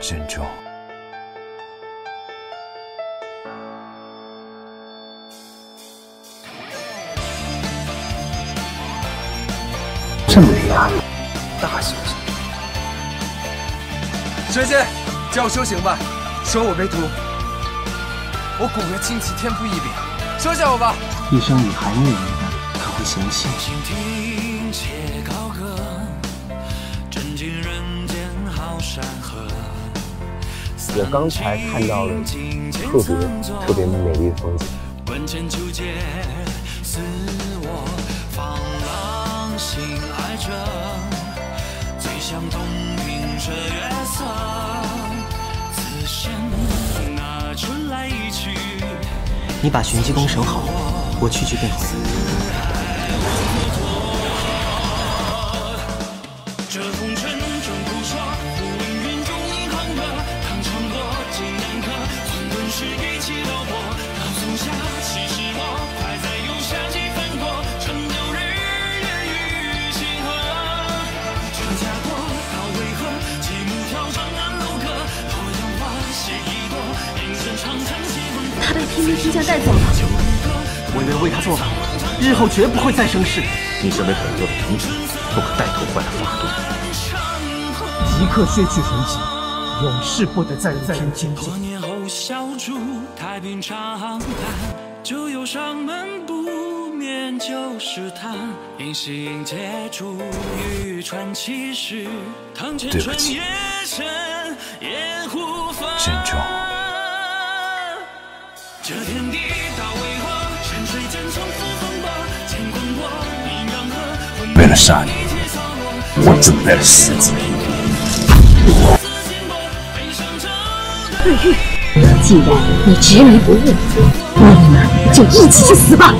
珍重。这么厉害，大修行。神仙，教我修行吧，收我为徒。我骨骼清奇，天赋异禀，收下我吧。一生里还没有人可会嫌弃。我刚才看到了特别特别美丽的风景。你把玄机功守好，我去去便回。他被天兵天将带走了。我愿为他做保，日后绝不会再生事。你身为本座的徒子，不可带头坏了法度。即刻削去神迹，永世不得再入天间界。就有上门不免就是他，隐形借助于传奇时，对不起，珍重。这天地大为何？沉水间从此风波，乾坤过，阴阳合。为了杀你，我准备了十次。对玉，既然你执迷不悟，那么就一起去死吧！